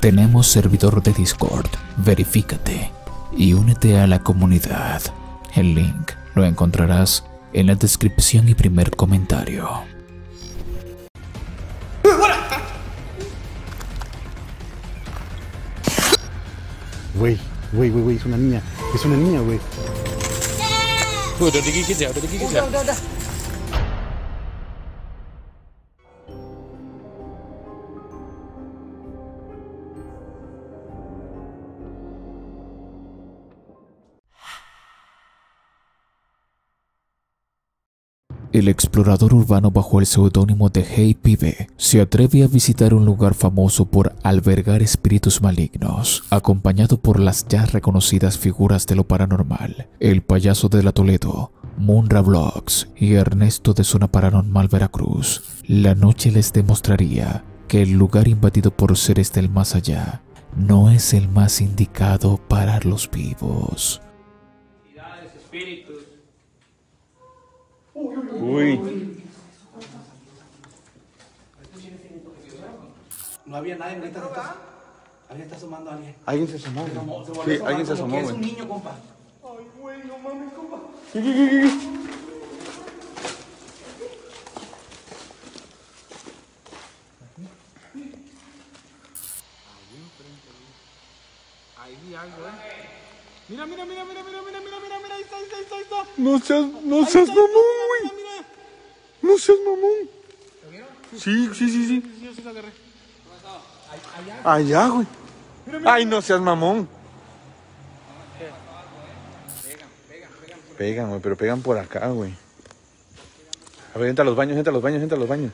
Tenemos servidor de Discord, verifícate y únete a la comunidad. El link lo encontrarás en la descripción y primer comentario. Güey, güey, güey, güey, es una niña. Es una niña, güey. udah digigit ya, udah digigit ya. Udah, udah, El explorador urbano bajo el seudónimo de Hey Pibe se atreve a visitar un lugar famoso por albergar espíritus malignos, acompañado por las ya reconocidas figuras de lo paranormal, el payaso de la Toledo, Munra Vlogs y Ernesto de Zona Paranormal Veracruz. La noche les demostraría que el lugar invadido por seres del más allá no es el más indicado para los vivos. Uy. No había nadie, ahorita se está, alguien está asomando a alguien. Alguien se asomó. Se asomó, se volvió sí, asomar, alguien se asomó. Es un niño, compa. Ay, güey, no mames, compa. Ahí vi algo, eh. Mira, mira, mira, mira, mira, mira, mira está, ahí está, ahí está, ahí está. No seas, no seas mamón, güey. No seas mamón. Sí, sí, sí, sí. Sí, yo sí lo agarré. Allá, güey. Ay, no seas mamón. Pegan, güey, pero pegan por acá, güey. A ver, entra a los baños, entra a los baños, entra a los baños.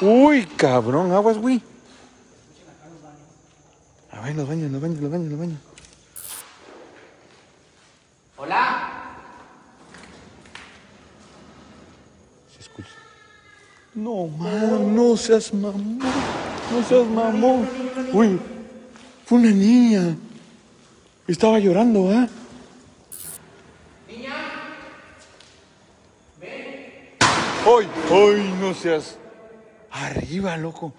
Uy, cabrón, aguas, güey. A ver, los baños, los baños, los baños, los baños. Hola. Se escucha. No, man, no seas mamón. No seas mamón. Uy, fue una niña. Estaba llorando, ¿ah? Niña. Ven. ¡Ay, ay, no seas! Arriba, loco.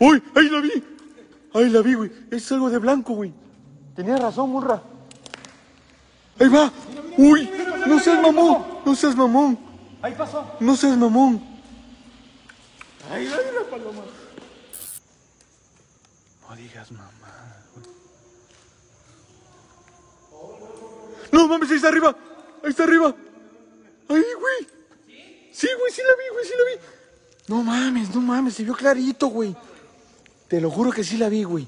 ¡Uy! ¡Ahí la vi! ¡Ahí la vi, güey! Es algo de blanco, güey. Tenía razón, Murra. ¡Ahí va! ¡Uy! ¡No seas mamón! ¡No seas mamón! Ahí pasó. ¡No seas mamón! ¡Ahí va la paloma! No digas mamá, güey. ¡No mames! ¡Ahí está arriba! ¡Ahí está arriba! ¡Ahí, güey! Sí, güey, sí la vi, güey, sí la vi. No mames, no mames, se vio clarito, güey. Te lo juro que sí la vi, güey.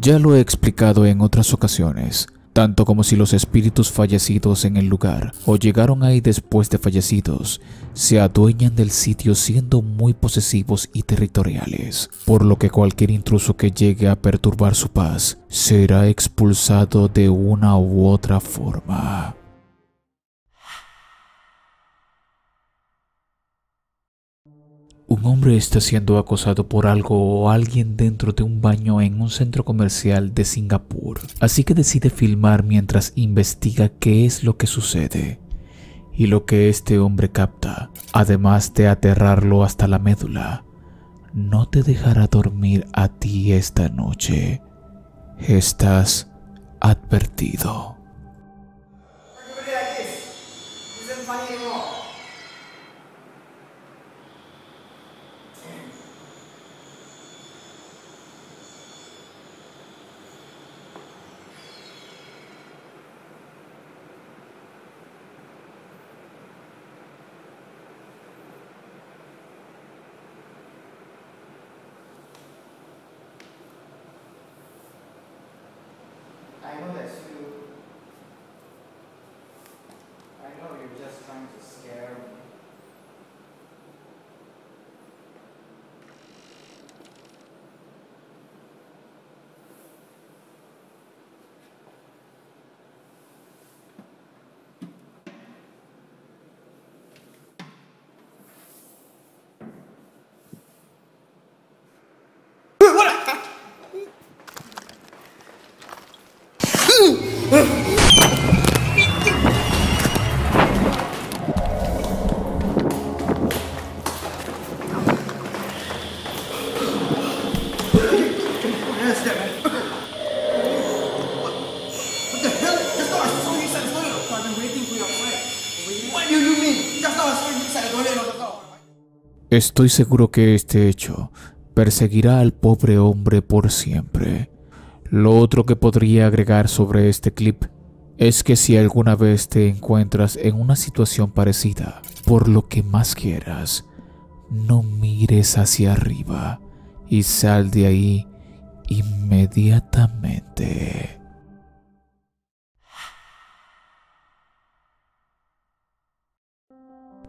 Ya lo he explicado en otras ocasiones, tanto como si los espíritus fallecidos en el lugar o llegaron ahí después de fallecidos se adueñan del sitio siendo muy posesivos y territoriales, por lo que cualquier intruso que llegue a perturbar su paz será expulsado de una u otra forma. Un hombre está siendo acosado por algo o alguien dentro de un baño en un centro comercial de Singapur, así que decide filmar mientras investiga qué es lo que sucede. Y lo que este hombre capta, además de aterrarlo hasta la médula, no te dejará dormir a ti esta noche. Estás advertido. Estoy seguro que este hecho perseguirá al pobre hombre por siempre. Lo otro que podría agregar sobre este clip es que si alguna vez te encuentras en una situación parecida, por lo que más quieras, no mires hacia arriba y sal de ahí inmediatamente.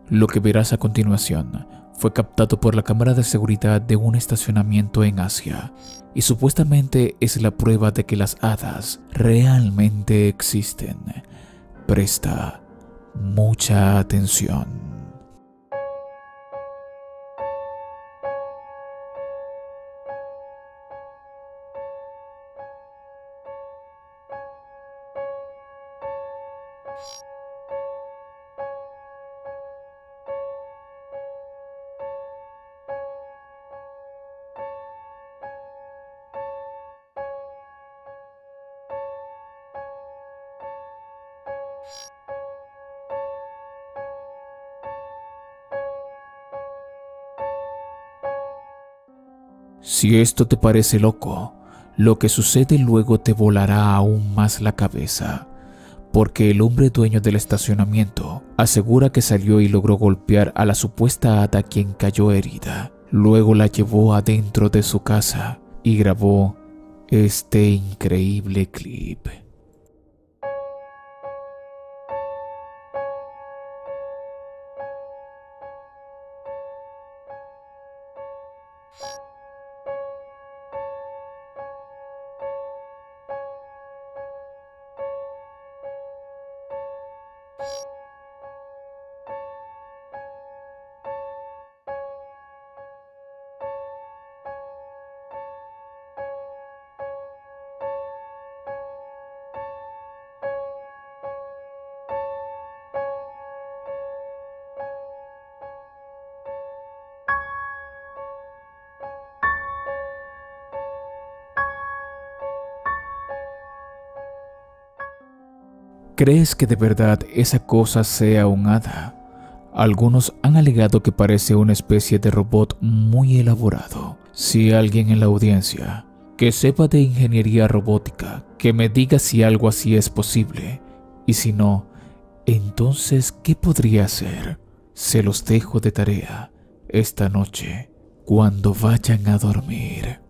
Lo que verás a continuación fue captado por la cámara de seguridad de un estacionamiento en Asia y supuestamente es la prueba de que las hadas realmente existen. Presta mucha atención. Si esto te parece loco, lo que sucede luego te volará aún más la cabeza, porque el hombre dueño del estacionamiento asegura que salió y logró golpear a la supuesta hada quien cayó herida. Luego la llevó adentro de su casa y grabó este increíble clip. ¿Crees que de verdad esa cosa sea un hada? Algunos han alegado que parece una especie de robot muy elaborado. Si alguien en la audiencia que sepa de ingeniería robótica, que me diga si algo así es posible, y si no, entonces, ¿qué podría ser? Se los dejo de tarea esta noche cuando vayan a dormir.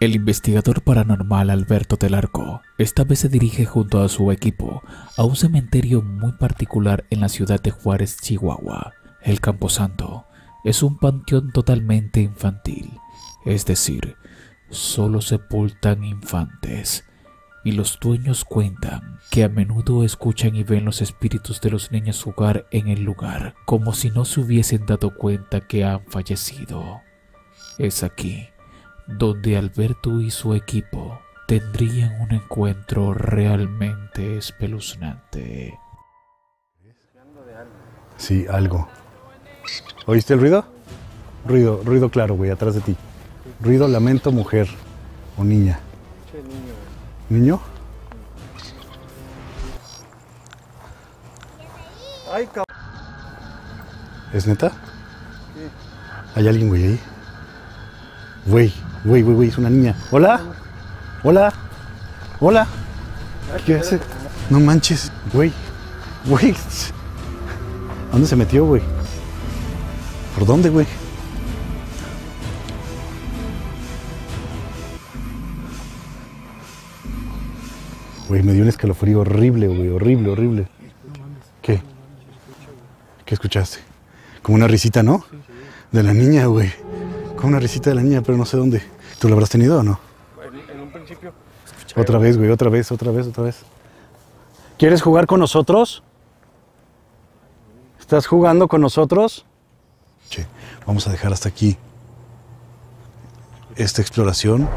El investigador paranormal Alberto del Arco esta vez se dirige junto a su equipo a un cementerio muy particular en la ciudad de Juárez, Chihuahua. El Camposanto es un panteón totalmente infantil, es decir, solo sepultan infantes. Y los dueños cuentan que a menudo escuchan y ven los espíritus de los niños jugar en el lugar, como si no se hubiesen dado cuenta que han fallecido. Es aquí donde Alberto y su equipo tendrían un encuentro realmente espeluznante. Sí, algo. ¿Oíste el ruido? Ruido, ruido claro, güey, atrás de ti. Ruido, lamento, mujer o niña. niño. ¿Niño? ¿Es neta? ¿Hay alguien, güey, ahí? Güey, Güey, güey, güey, es una niña. ¿Hola? ¿Hola? ¿Hola? ¿Qué hace? No manches, güey. Güey. ¿Dónde se metió, güey? ¿Por dónde, güey? Güey, me dio un escalofrío horrible, güey, horrible, horrible. ¿Qué? ¿Qué escuchaste? Como una risita, ¿no? De la niña, güey. Con una risita de la niña, pero no sé dónde. ¿Tú lo habrás tenido o no? En, un principio. Otra vez, güey, otra vez, otra vez, otra vez. ¿Quieres jugar con nosotros? ¿Estás jugando con nosotros? Che, vamos a dejar hasta aquí esta exploración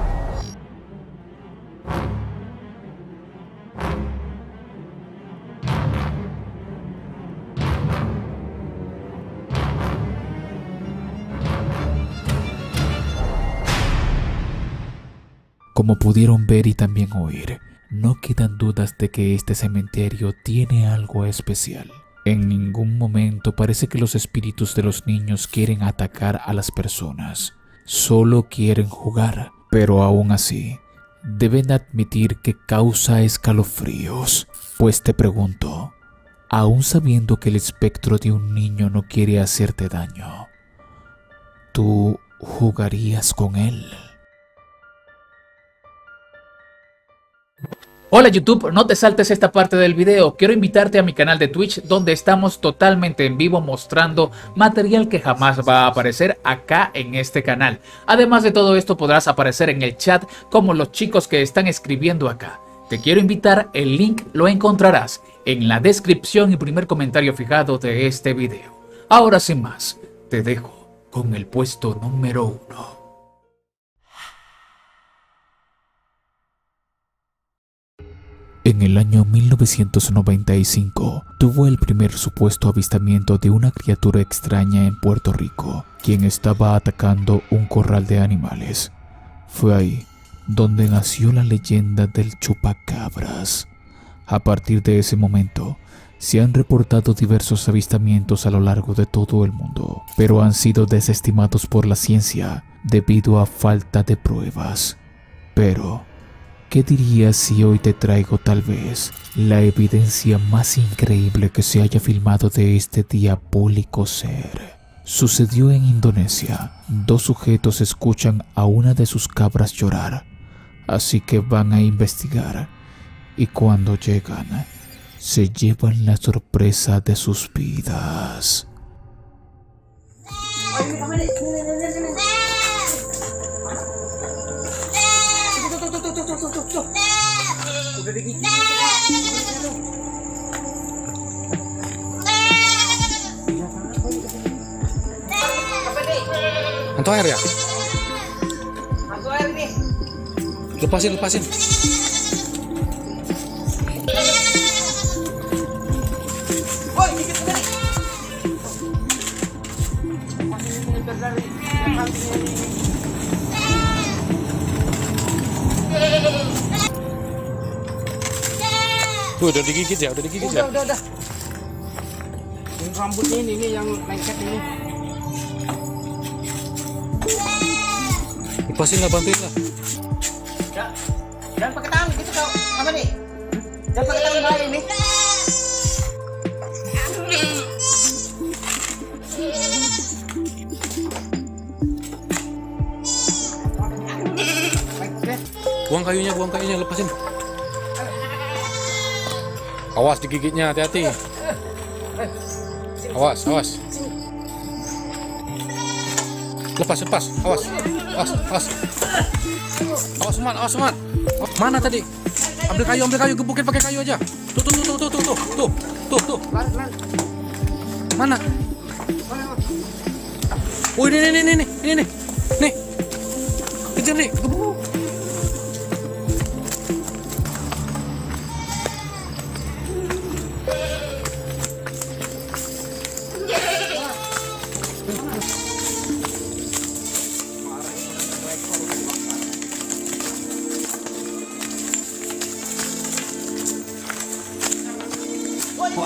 pudieron ver y también oír, no quedan dudas de que este cementerio tiene algo especial. En ningún momento parece que los espíritus de los niños quieren atacar a las personas, solo quieren jugar, pero aún así, deben admitir que causa escalofríos. Pues te pregunto, aún sabiendo que el espectro de un niño no quiere hacerte daño, ¿tú jugarías con él? Hola YouTube, no te saltes esta parte del video, quiero invitarte a mi canal de Twitch donde estamos totalmente en vivo mostrando material que jamás va a aparecer acá en este canal. Además de todo esto podrás aparecer en el chat como los chicos que están escribiendo acá. Te quiero invitar, el link lo encontrarás en la descripción y primer comentario fijado de este video. Ahora sin más, te dejo con el puesto número uno. En el año 1995 tuvo el primer supuesto avistamiento de una criatura extraña en Puerto Rico, quien estaba atacando un corral de animales. Fue ahí donde nació la leyenda del chupacabras. A partir de ese momento, se han reportado diversos avistamientos a lo largo de todo el mundo, pero han sido desestimados por la ciencia debido a falta de pruebas. Pero, ¿Qué dirías si hoy te traigo tal vez la evidencia más increíble que se haya filmado de este diabólico ser? Sucedió en Indonesia. Dos sujetos escuchan a una de sus cabras llorar, así que van a investigar. Y cuando llegan, se llevan la sorpresa de sus vidas. udah digigit Hantu air ya? Hantu air nih. Lepasin, lepasin. Tuh, udah digigit ya, udah digigit ya. Udah, udah. Yang rambutnya ini, ini yang lengket ini. Lepasin lah, bantuin lah. Jangan, jangan pakai tangan gitu kau. Apa nih? Jangan pakai tangan bahaya ini. Buang kayunya, buang kayunya, lepasin. Awas digigitnya, hati-hati. Awas, awas. Lepas, lepas. Awas. Awas, awas. Awas, Sumat, awas, Sumat. Mana tadi? Ambil kayu, ambil kayu, gebukin pakai kayu aja. Tuh, tuh, tuh, tuh, tuh, tuh, tuh, tuh, tuh. Mana? Oh, ini, ini, ini, ini, ini, nih. Nih. Kejar nih, gebuk.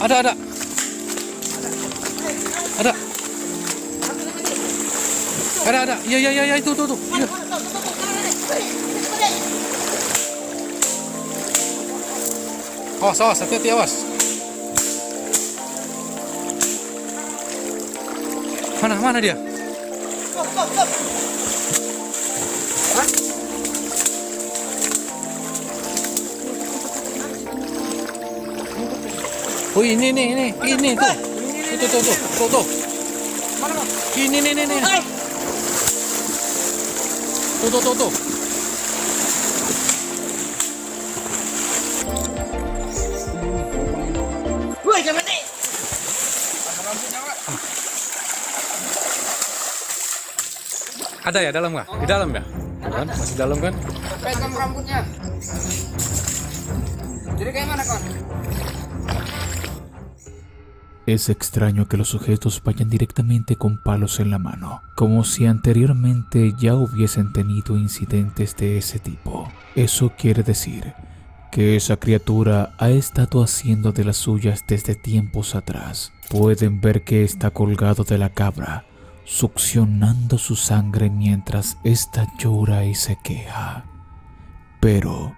Ada, ada. Ada. Ada, ada. Ya, ya, ya, ya, itu, tuh, tuh. Ya. Awas, awas, hati-hati, awas. Mana, mana dia? Oh ini nih ini ini tuh. Itu tuh tuh tuh tuh. Ini nih nih nih tuh tuh tuh tuh. Woi, jangan nih. ada ya dalam nggak? Di dalam ya? Kan? Masih dalam kan? Pegang rambutnya. Jadi kayak mana, Kon? Es extraño que los sujetos vayan directamente con palos en la mano, como si anteriormente ya hubiesen tenido incidentes de ese tipo. Eso quiere decir que esa criatura ha estado haciendo de las suyas desde tiempos atrás. Pueden ver que está colgado de la cabra, succionando su sangre mientras ésta llora y se queja. Pero,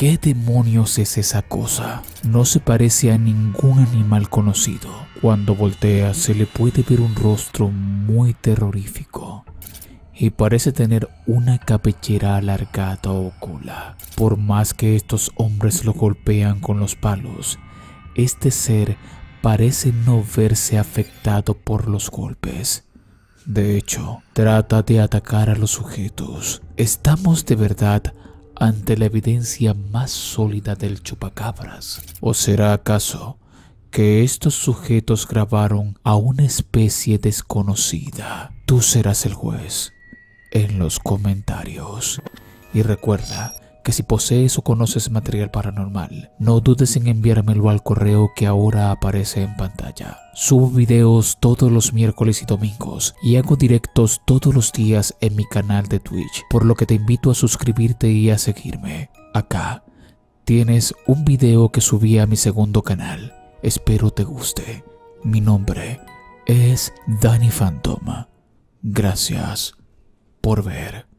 ¿qué demonios es esa cosa? No se parece a ningún animal conocido. Cuando voltea se le puede ver un rostro muy terrorífico y parece tener una cabellera alargada o cola. Por más que estos hombres lo golpean con los palos, este ser parece no verse afectado por los golpes. De hecho, trata de atacar a los sujetos. ¿Estamos de verdad ante la evidencia más sólida del chupacabras? ¿O será acaso que estos sujetos grabaron a una especie desconocida? Tú serás el juez en los comentarios. Y recuerda que si posees o conoces material paranormal, no dudes en enviármelo al correo que ahora aparece en pantalla. Subo videos todos los miércoles y domingos y hago directos todos los días en mi canal de Twitch, por lo que te invito a suscribirte y a seguirme. Acá tienes un video que subí a mi segundo canal. Espero te guste. Mi nombre es Danny Phantom. Gracias por ver.